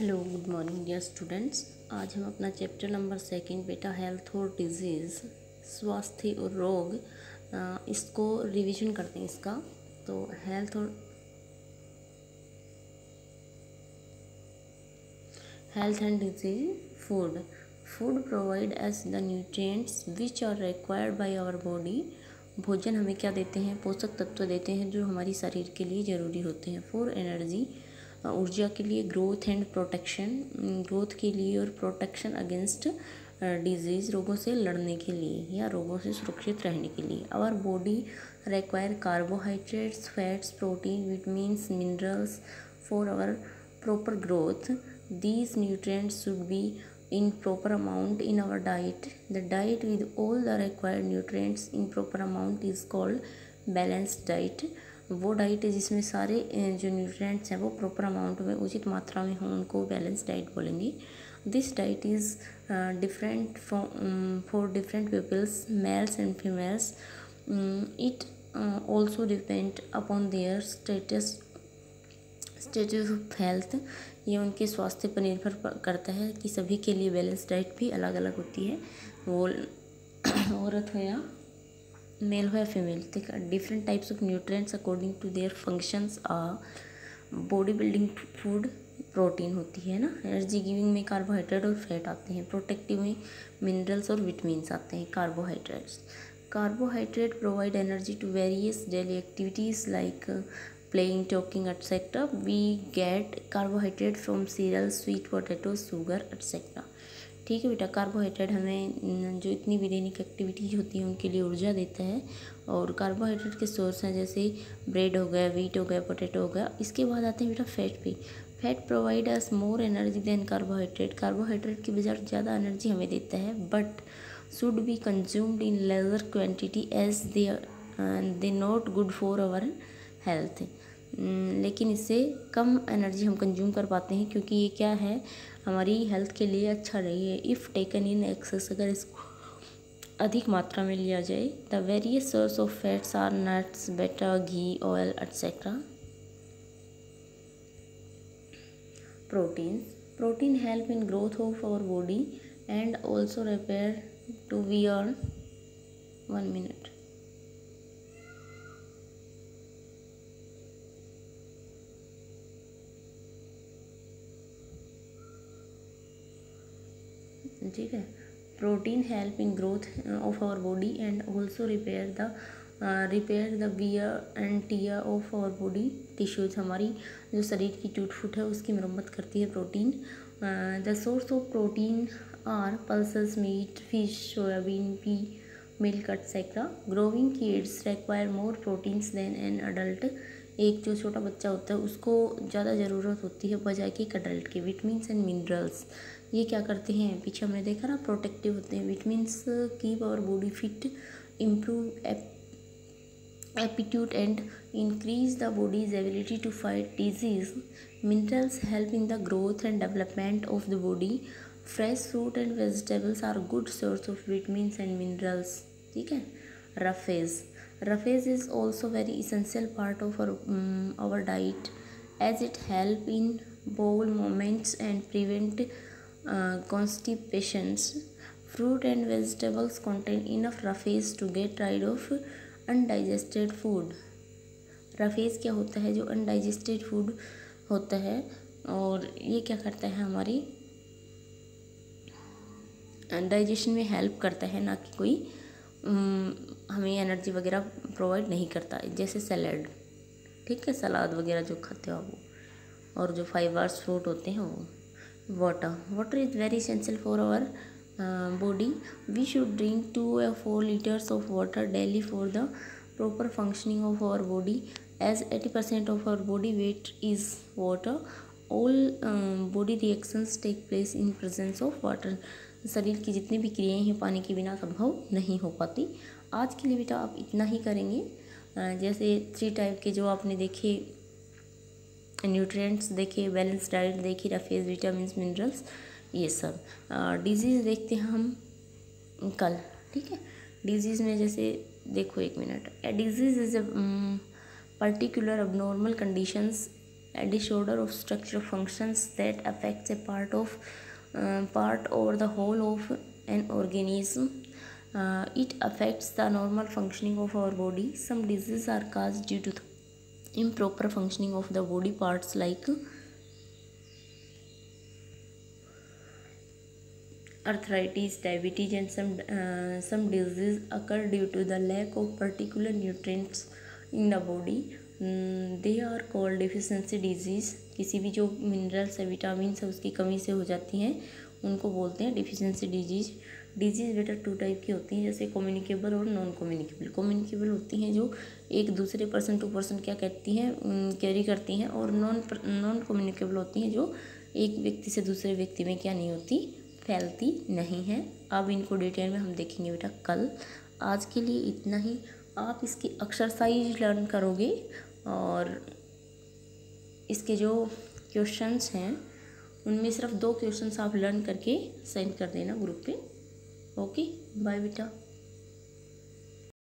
Hello good morning dear students आज हम अपना चैप्टर नंबर सेकंड बेटा हेल्थ और डिज़ीज़ स्वास्थ्य और रोग इसको रिवीजन करते हैं इसका। तो हेल्थ और health and disease food food provide as the nutrients which are required by our body भोजन हमें क्या देते हैं? पोषक तत्व देते हैं जो हमारी शरीर के लिए ज़रूरी होते हैं। फॉर एनर्जी ऊर्जा के लिए ग्रोथ एंड प्रोटेक्शन ग्रोथ के लिए और प्रोटेक्शन अगेंस्ट डिज़ीज़ रोगों से लड़ने के लिए या रोगों से सुरक्षित रहने के लिए। Our body require carbohydrates fats protein vitamins minerals for our proper growth these nutrients should be in proper amount in our diet the diet with all the required nutrients in proper amount is called balanced diet वो diet है जिसमें सारे जो nutrients हैं वो proper amount में, उचित मात्रा में हों, उनको बैलेंस डाइट बोलेंगे। This diet is different for different peoples males and females it also depend upon their status status of health ये उनके स्वास्थ्य पर निर्भर करता है कि सभी के लिए बैलेंस डाइट भी अलग अलग होती है। वो, औरत हो या मेल हो या फीमेल ठीक है different types of nutrients according to their functions ah body building food protein होती है ना? एनर्जी गिविंग में कार्बोहाइड्रेट और फैट आते हैं प्रोटेक्टिव में मिनरल्स और विटामिन्स आते हैं carbohydrates carbohydrate provide energy to various daily activities like playing talking etcetera we get carbohydrate from cereal sweet potato sugar etcetera ठीक है बेटा कार्बोहाइड्रेट हमें जो इतनी भी दैनिक एक्टिविटीज़ होती हैं, उनके लिए ऊर्जा देता है। और कार्बोहाइड्रेट के सोर्स हैं, जैसे ब्रेड हो गया वीट हो गया पोटैटो हो गया। इसके बाद आते हैं बेटा फैट पे। Fat provide us more energy than carbohydrate carbohydrate की बजाय ज़्यादा एनर्जी हमें देता है but should be consumed in lesser quantity as they they not good for our health लेकिन इससे कम एनर्जी हम कंज्यूम कर पाते हैं, क्योंकि ये क्या है, हमारी हेल्थ के लिए अच्छा नहीं है। इफ़ टेकन इन एक्सेस अगर इसको अधिक मात्रा में लिया जाए the various source of fats are nuts butter ghee oil etcetera protein protein help in growth of our body and also repair to we are one minute ठीक है? Protein help in growth of our body and also repair the repair the wear and tear of our body tissues हमारी जो शरीर की टूट फूट है, उसकी मरम्मत करती है protein the source of protein are pulses meat fish soybean pea milk etcetera growing kids require more proteins than an adult एक जो छोटा बच्चा होता है, उसको ज़्यादा ज़रूरत होती है बजाय कि एक अडल्ट के। विटमिन्स एंड मिनरल्स ये क्या करते हैं? पीछे हमने देखा ना प्रोटेक्टिव होते हैं। Vitamins keep our body fit improve appetite and increase the body's ability to fight disease minerals help in the growth and development of the body fresh fruit and vegetables are good source of vitamins and minerals ठीक है? Roughage roughage is also very essential part of our diet as it help in bowel movements and prevent uh, constipations. Fruit and vegetables contain enough roughage to get rid of undigested food. Roughage क्या होता है? जो undigested food होता है और ये क्या करता है हमारी? डाइजेशन में हेल्प करता है ना कि कोई हमें एनर्जी वगैरह प्रोवाइड नहीं करता। जैसे सैलड, ठीक है, सलाद वगैरह जो खाते हो वो। और जो फाइबर्स फ्रूट होते हैं वो water water is very essential for our body we should drink two या four litres of water daily for the proper functioning of our body as eighty percent of our body weight is water all body reactions take place in presence of water शरीर की जितनी भी क्रियाएँ हैं पानी के बिना संभव नहीं हो पाती। आज के लिए बेटा आप इतना ही करेंगे। जैसे थ्री टाइप के जो आपने देखे न्यूट्रिएंट्स देखे बैलेंस डाइट देखिए रफेज विटामिन मिनरल्स ये सब। डिज़ीज़ देखते हैं हम कल, ठीक है? डिज़ीज़ में जैसे, देखो एक मिनट डिज़ीज़ इज़ अ पर्टिकुलर अब normal conditions a disorder of structure functions that affects a part of Uh, part or the whole of an organism. Uh, it affects the normal functioning of our body. Some diseases are caused due to the improper functioning of the body parts like arthritis, diabetes and some, uh, some diseases occur due to the lack of particular nutrients in the body. Mm, they are called deficiency disease किसी भी जो minerals है vitamin है, उसकी कमी से हो जाती हैं, उनको बोलते हैं डिफिशेंसी डिज़ीज़ डिज़ीज़ बेटा टू टाइप की होती हैं, जैसे कम्युनिकेबल और नॉन कम्युनिकेबल कम्युनिकेबल होती हैं जो एक दूसरे पर्सन टू पर्सन क्या कहती हैं कैरी करती हैं और नॉन नॉन कम्युनिकेबल होती हैं जो एक व्यक्ति से दूसरे व्यक्ति में क्या नहीं होती, फैलती नहीं है। अब इनको डिटेल में हम देखेंगे बेटा कल। आज के लिए इतना ही। आप इसकी एक्सरसाइज लर्न करोगे और इसके जो क्वेश्चंस हैं, उनमें सिर्फ़ दो क्वेश्चंस आप लर्न करके सेंड कर देना ग्रुप पे। ओके बाय बेटा।